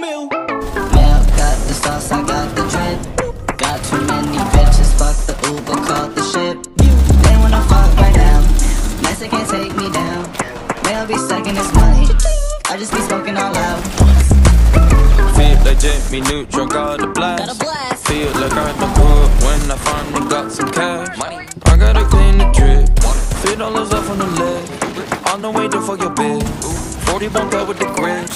Mill. i got the sauce, I got the drip. Got too many bitches, fuck the Uber, caught the ship. They wanna fuck right now. NASA can't take me down. They'll be sucking this money. I just be smoking all out. Feel legit, me neutral, got a blast. Feel like I'm the hood when I finally got some cash. Money. I gotta clean the drip. Feel dollars off on the lid. On the way to fuck your bitch. 40 bump out with the grip.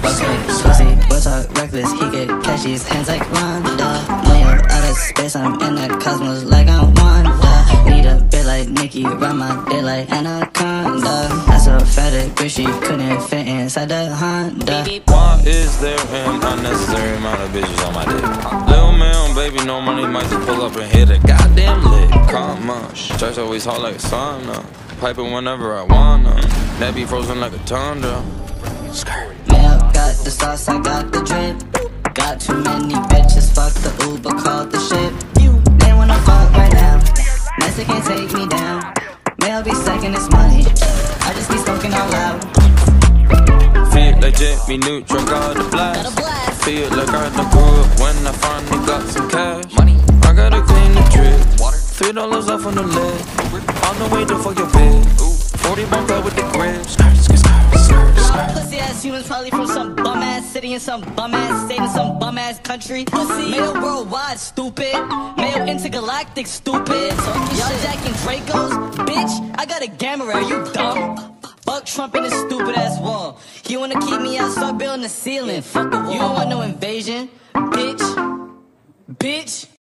Bust it, pussy, boy talk reckless. He get catchy, his hands like Wanda. When you're out of space, I'm in that cosmos like I'm Wanda. Need a bit like Nicki, run my dick like Anaconda. That's a fat bitch, she couldn't fit inside the Honda. Why is there an unnecessary amount of bitches on my dick? Little man, baby, no money, might just pull up and hit a goddamn lick. Come on, church always hot like a sauna. Piping whenever I wanna. That be frozen like a tundra. Skirt. Mail got the sauce, I got the drip. Got too many bitches, fuck the Uber, call the shit. They wanna fuck right now. NASA can't take me down. Mail be sucking this money. I just be smoking all loud. Feel legit, me neutral, got a blast. blast. Feel like I'm the hood when I finally got some cash. Money. I gotta clean the drip. Three dollars off on the lid. On the way to fuck your bitch. 40 bump out with the grip. Skirt, skirt, skirt, skirt, skirt. Pussy ass humans probably from some bum ass city in some bum ass state in some bum ass country. Pussy. Male worldwide, stupid. Male intergalactic, stupid. Y'all jacking Dracos? Bitch, I got a gamma ray, you dumb? Fuck Trump in his stupid ass wall. You wanna keep me out, start building the ceiling. Fuck the wall. You don't want no invasion, bitch. Bitch.